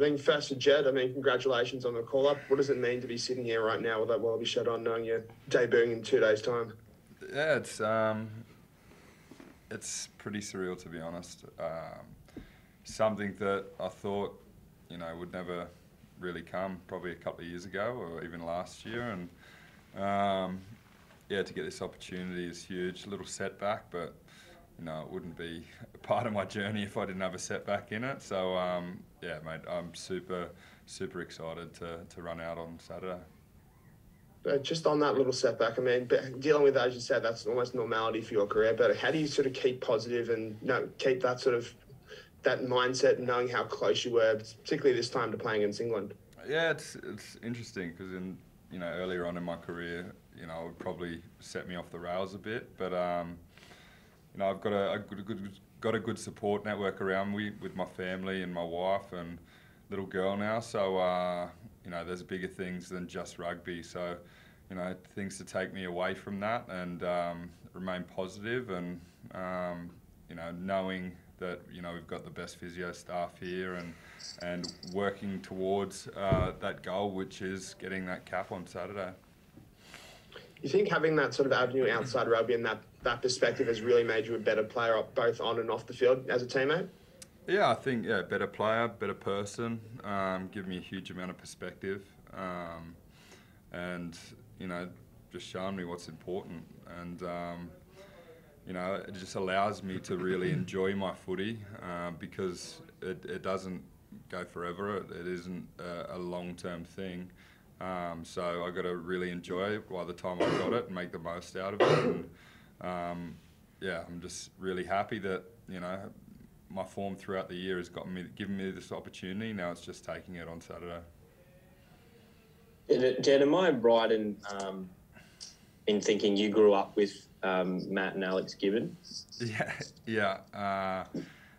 think first for Jed, I mean, congratulations on the call up. What does it mean to be sitting here right now with that Wallaby shirt on, knowing you're debuting in two days' time? Yeah, it's um, it's pretty surreal to be honest. Um, something that I thought, you know, would never really come probably a couple of years ago or even last year, and um, yeah, to get this opportunity is huge. A little setback, but you know, it wouldn't be part of my journey if I didn't have a setback in it. So um, yeah, mate, I'm super super excited to to run out on Saturday. But just on that little setback, I mean, dealing with, that, as you said, that's almost normality for your career. But how do you sort of keep positive and you know, keep that sort of that mindset, knowing how close you were, particularly this time to playing against England? Yeah, it's it's interesting because in you know earlier on in my career, you know, it would probably set me off the rails a bit. But um, you know, I've got a, a good, good got a good support network around me with my family and my wife and little girl now. So uh, you know, there's bigger things than just rugby. So, you know, things to take me away from that and um, remain positive and, um, you know, knowing that, you know, we've got the best physio staff here and, and working towards uh, that goal, which is getting that cap on Saturday. You think having that sort of avenue outside rugby and that, that perspective has really made you a better player both on and off the field as a teammate? Yeah, I think yeah, better player, better person, um, give me a huge amount of perspective, um, and you know, just showing me what's important, and um, you know, it just allows me to really enjoy my footy uh, because it, it doesn't go forever. It, it isn't a, a long-term thing. Um, so I got to really enjoy it by the time I've got it and make the most out of it. And um, yeah, I'm just really happy that you know my form throughout the year has gotten me, given me this opportunity. Now it's just taking it on Saturday. Jed, am I right in um, in thinking you grew up with um, Matt and Alex Gibbon? Yeah, yeah. Uh,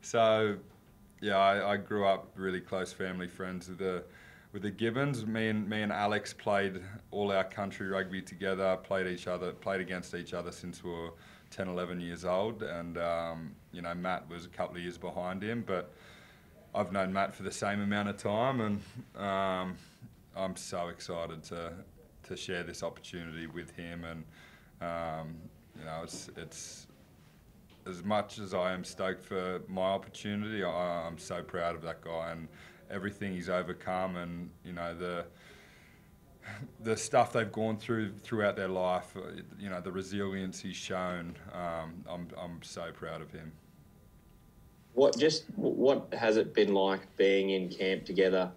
so, yeah, I, I, grew up really close family friends with the with the Gibbons. Me and me and Alex played all our country rugby together. Played each other, played against each other since we were 10, 11 years old, and um, you know Matt was a couple of years behind him, but I've known Matt for the same amount of time, and um, I'm so excited to to share this opportunity with him, and um, you know it's it's as much as I am stoked for my opportunity, I, I'm so proud of that guy and everything he's overcome, and you know the the stuff they've gone through throughout their life, uh, you know, the resilience he's shown, um, I'm, I'm so proud of him. What just what has it been like being in camp together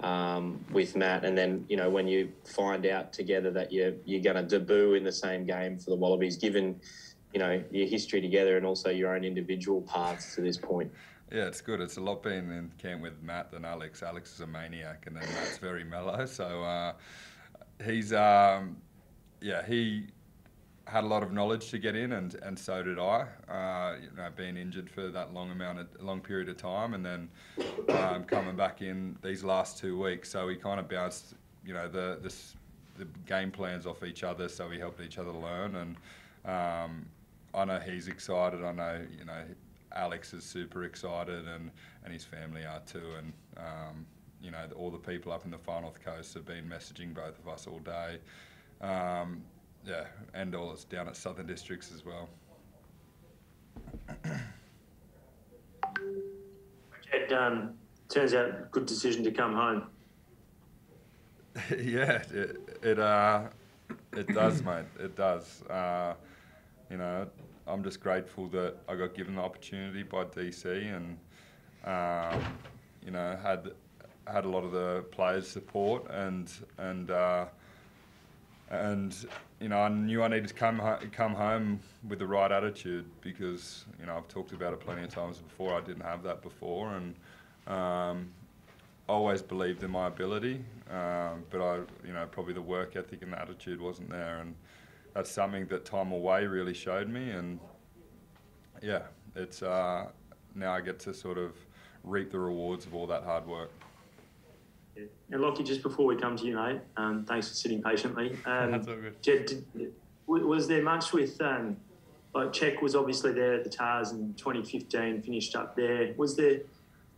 um, with Matt, and then you know when you find out together that you're you're going to debut in the same game for the Wallabies, given you know your history together and also your own individual paths to this point. Yeah, it's good. It's a lot being in camp with Matt than Alex. Alex is a maniac, and then Matt's very mellow. So. Uh, he's um, yeah he had a lot of knowledge to get in, and, and so did I. Uh, you know, being injured for that long amount of long period of time, and then um, coming back in these last two weeks. So we kind of bounced, you know, the this, the game plans off each other. So we helped each other learn, and um, I know he's excited. I know you know Alex is super excited, and and his family are too, and. Um, you know, all the people up in the far north coast have been messaging both of us all day. Um, yeah, and all it's down at Southern Districts as well. Jed, um, turns out good decision to come home. yeah, it it, uh, it does, mate. It does. Uh, you know, I'm just grateful that I got given the opportunity by DC and um, you know had had a lot of the players' support and and uh, and you know I knew I needed to come ho- come home with the right attitude because you know I've talked about it plenty of times before. I didn't have that before, and um, always believed in my ability, um, but I you know probably the work ethic and the attitude wasn't there, and that's something that time away really showed me, and yeah, it's uh, now I get to sort of reap the rewards of all that hard work. And Lockie, just before we come to you, mate, um, thanks for sitting patiently. Um, That's all good. Jed, did, was there much with um, like Cheika was obviously there at the Tahs in 2015, finished up there. Was there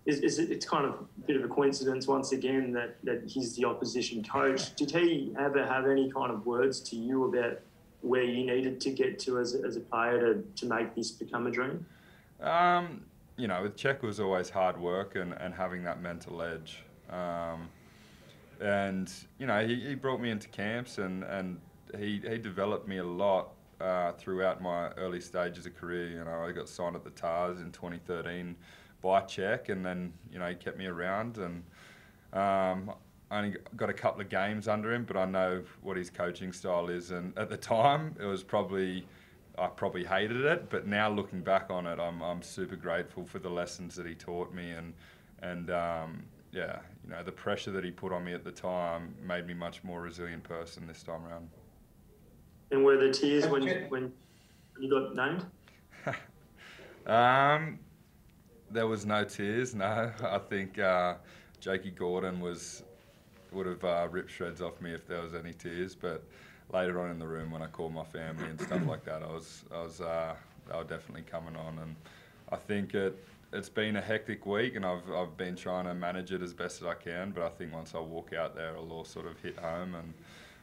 is, is it, it's kind of a bit of a coincidence once again that, that he's the opposition coach. Did he ever have any kind of words to you about where you needed to get to as a, as a player to, to make this become a dream? Um, you know, with Cheika was always hard work and, and having that mental edge. Um, and, you know, he, he brought me into camps and, and he, he developed me a lot uh, throughout my early stages of career. You know, I got signed at the Tahs in 2013 by Cheika, and then you know he kept me around, and um, only got a couple of games under him, but I know what his coaching style is, and at the time it was probably. I probably hated it, but now looking back on it, I'm, I'm super grateful for the lessons that he taught me, and and um, yeah, you know the pressure that he put on me at the time made me much more resilient person this time around. And were there tears when when you got named? um, there was no tears. No, I think uh, Jakey Gordon was would have uh, ripped shreds off me if there was any tears. But later on in the room, when I called my family and stuff like that, I was I was uh, they were definitely coming on, and I think it. It's been a hectic week, and I've, I've been trying to manage it as best as I can. But I think once I walk out there, it'll all sort of hit home, and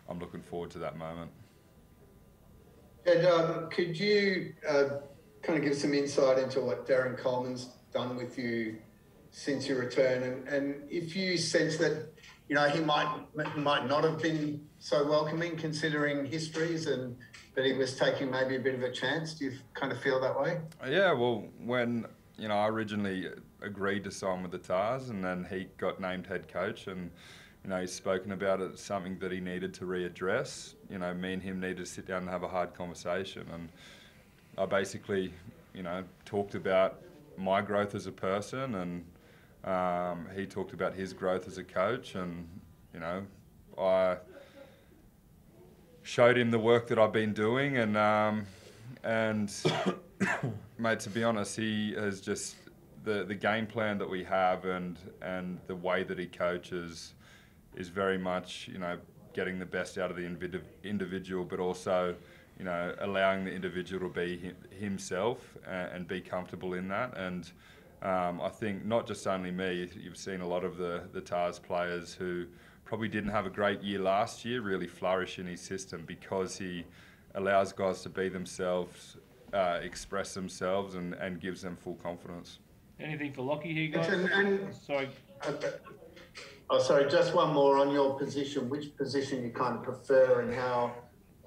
I'm looking forward to that moment. And um, could you uh, kind of give some insight into what Darren Coleman's done with you since your return, and, and if you sense that you know he might might not have been so welcoming considering histories and but he was taking maybe a bit of a chance. Do you kind of feel that way? Oh, yeah, well, when you know I originally agreed to sign with the Tahs, and then he got named head coach, and you know he's spoken about it something that he needed to readdress. You know, me and him needed to sit down and have a hard conversation, and I basically, you know, talked about my growth as a person, and um, he talked about his growth as a coach, and you know, I showed him the work that I've been doing, and um, and mate, to be honest, he has just the the game plan that we have, and and the way that he coaches is very much you know getting the best out of the individual, but also you know, allowing the individual to be himself and, be comfortable in that. And um, I think not just only me, you've seen a lot of the, the Tahs players who probably didn't have a great year last year really flourish in his system because he allows guys to be themselves, uh, express themselves, and, and gives them full confidence. Anything for Lockie here, guys? And, and, sorry. oh, sorry, just one more on your position. Which position you kind of prefer and how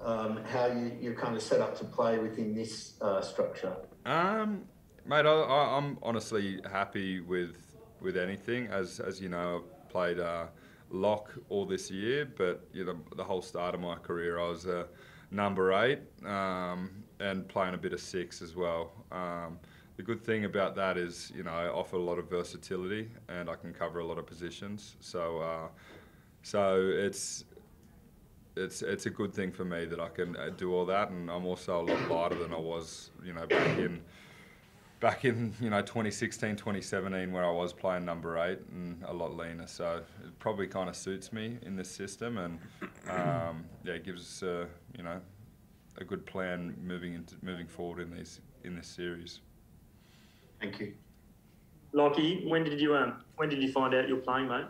um, how you, you're kind of set up to play within this uh, structure? Um, mate, I, am honestly happy with with anything. As as you know, I've played uh, lock all this year, but you know, the whole start of my career, I was a number eight um, and playing a bit of six as well. Um, the good thing about that is, you know, I offer a lot of versatility and I can cover a lot of positions. So, uh, so it's it's it's a good thing for me that I can uh, do all that, and I'm also a lot lighter than I was, you know, back in back in you know 2016, 2017, where I was playing number eight and a lot leaner. So it probably kind of suits me in this system, and um, yeah, it gives us a you know a good plan moving into moving forward in these in this series. Thank you. Lockie, when did you um when did you find out you're playing, mate?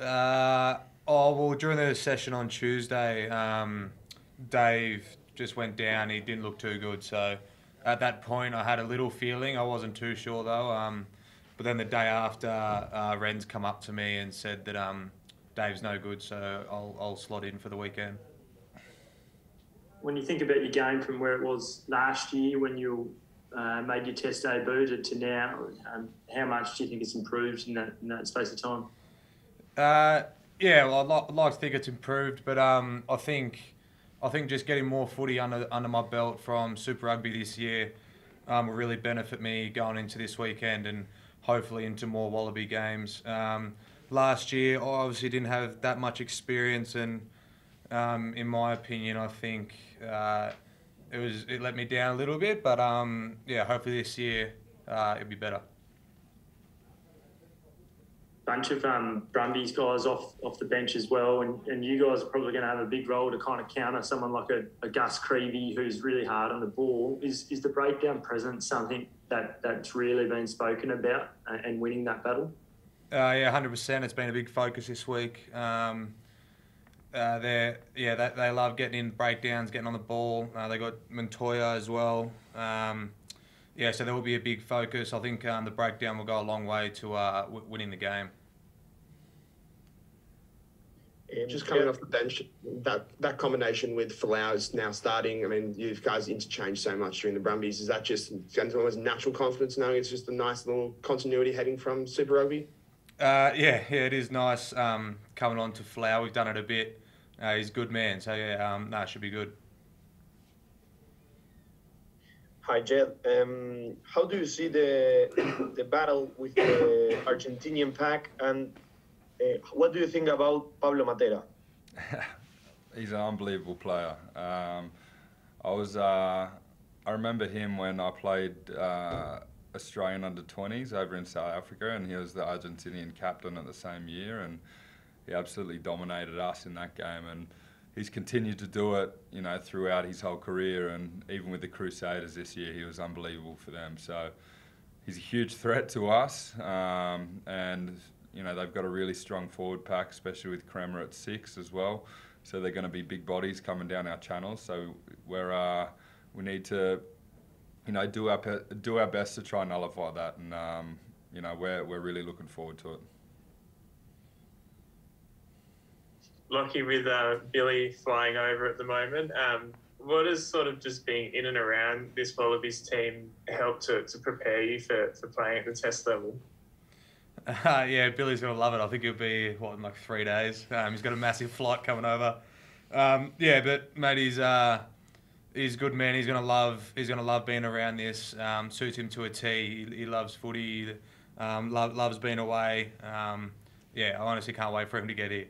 Uh, Oh well, during the session on Tuesday, um, Dave just went down. He didn't look too good, so at that point I had a little feeling. I wasn't too sure though. Um, but then the day after, uh, Ren's come up to me and said that um, Dave's no good, so I'll, I'll slot in for the weekend. When you think about your game from where it was last year when you uh, made your test debut to, to now, um, how much do you think it's improved in that, in that space of time? Uh, yeah, well, I'd, li- I'd like to think it's improved, but um, I think I think just getting more footy under under my belt from Super Rugby this year um, will really benefit me going into this weekend and hopefully into more Wallaby games. Um, last year, I obviously didn't have that much experience, and um, in my opinion, I think uh, it was it let me down a little bit. But um, yeah, hopefully this year uh, it'll be better. Bunch of um, Brumbies guys off off the bench as well, and, and you guys are probably going to have a big role to kind of counter someone like a, a Gus Creevy who's really hard on the ball. Is is the breakdown presence something that that's really been spoken about uh, and winning that battle? Uh, yeah, hundred percent. It's been a big focus this week. Um, uh, they yeah they, they love getting in breakdowns, getting on the ball. Uh, they got Montoya as well. Um, yeah, so there will be a big focus. I think um, the breakdown will go a long way to uh, w- winning the game. Just coming off the bench, that that combination with Folau's now starting. I mean, you guys interchanged so much during the Brumbies. Is that just almost natural confidence, knowing it's just a nice little continuity heading from Super Rugby? Uh, yeah, yeah, it is nice um, coming on to Folau. We've done it a bit. Uh, he's a good man, so yeah, um, no, it should be good. Hi, Jed. Um, how do you see the the battle with the Argentinian pack, and what do you think about Pablo Matera? He's an unbelievable player. Um, I was, uh, I remember him when I played uh, Australian under 20s over in South Africa, and he was the Argentinian captain at the same year, and he absolutely dominated us in that game. And he's continued to do it, you know, throughout his whole career, and even with the Crusaders this year, he was unbelievable for them. So he's a huge threat to us, um, and you know they've got a really strong forward pack, especially with Kremer at six as well. So they're going to be big bodies coming down our channels. So we're uh, we need to, you know, do our pe- do our best to try and nullify that, and um, you know we're we're really looking forward to it. Lockie with uh, Billy flying over at the moment. Um, what has sort of just being in and around this Wallabies team helped to, to prepare you for, for playing at the test level? Uh, yeah, Billy's gonna love it. I think it'll be what in like three days. Um, he's got a massive flight coming over. Um, yeah, but mate, he's uh, he's a good man. He's gonna love he's gonna love being around this. Um, suits him to a T. He, he loves footy. Um, love, loves being away. Um, yeah, I honestly can't wait for him to get here.